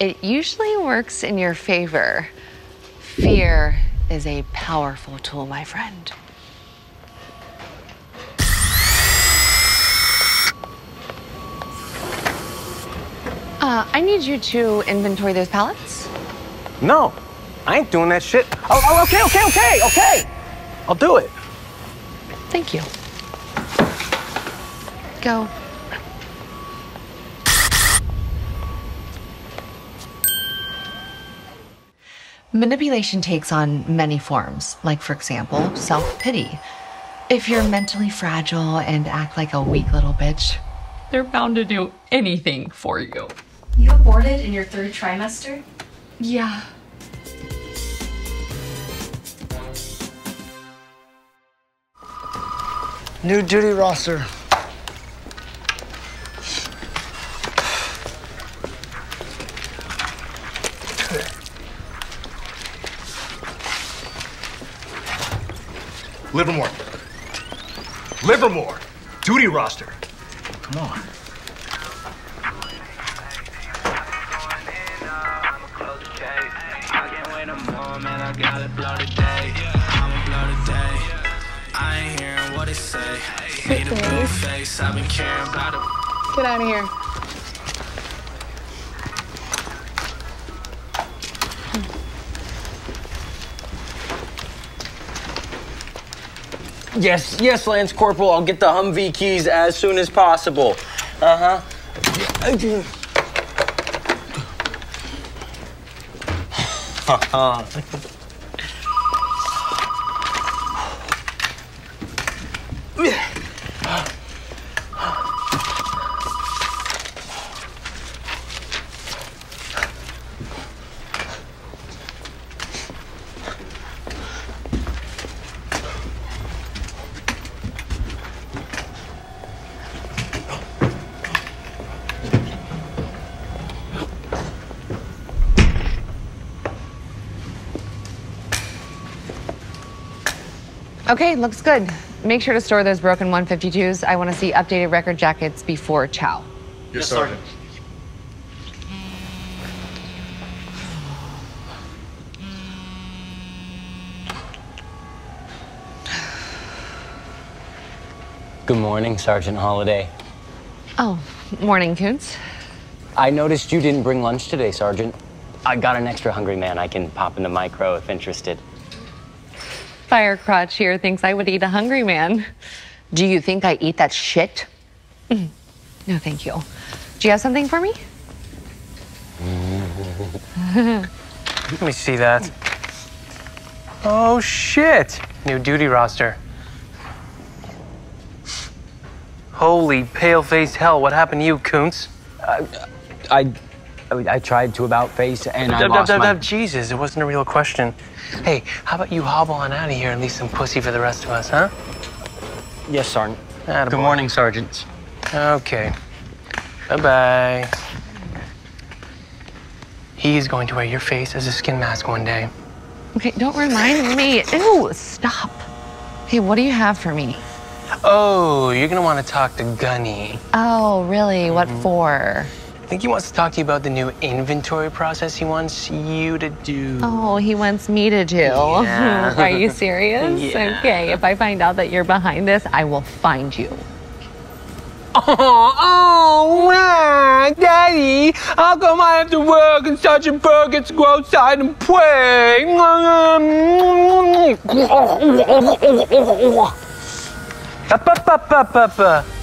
it usually works in your favor. Fear is a powerful tool, my friend. Uh, I need you to inventory those pallets. No, I ain't doing that shit. Oh, oh, okay, okay, okay, okay. I'll do it. Thank you. Go. Manipulation takes on many forms, like, for example, self pity. If you're mentally fragile and act like a weak little bitch, they're bound to do anything for you. You aborted in your third trimester? Yeah. New duty roster. Livermore. Livermore. Duty roster. Come on. I can't wait a moment. I a bloody day. I'm a bloody day. Get out of here. Yes, yes, Lance Corporal. I'll get the Humvee keys as soon as possible. Uh huh. Okay, looks good. Make sure to store those broken 152s. I want to see updated record jackets before chow. Yes, Sergeant. Good morning, Sergeant Holiday. Oh, morning, Coons. I noticed you didn't bring lunch today, Sergeant. I got an extra hungry man I can pop in the micro if interested. Firecrotch here thinks I would eat a hungry man. Do you think I eat that shit? Mm. No, thank you. Do you have something for me? Let me see that. Oh, shit. New duty roster. Holy pale-faced hell, what happened to you, Koontz? I, I, I tried to about face and I Dub, lost dub, my... dub, Jesus, it wasn't a real question. Hey, how about you hobble on out of here and leave some pussy for the rest of us, huh? Yes, Sergeant. Attaboy. Good morning, Sergeants. Okay. Bye-bye. He's going to wear your face as a skin mask one day. Okay, don't remind me. Ew, stop. Hey, what do you have for me? Oh, you're gonna want to talk to Gunny. Oh, really? What mm-hmm. for? I think he wants to talk to you about the new inventory process he wants you to do. Oh, he wants me to do. Yeah. Are you serious? Yeah. Okay, if I find out that you're behind this, I will find you. Oh, oh, man, Daddy, how come I have to work and Sergeant Burr gets to go outside and play? Up, up, up, up, up, up.